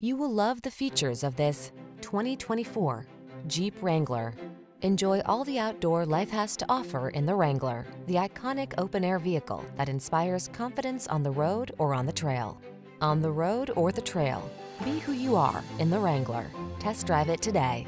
You will love the features of this 2024 Jeep Wrangler. Enjoy all the outdoor life has to offer in the Wrangler, the iconic open-air vehicle that inspires confidence on the road or on the trail. On the road or the trail, be who you are in the Wrangler. Test drive it today.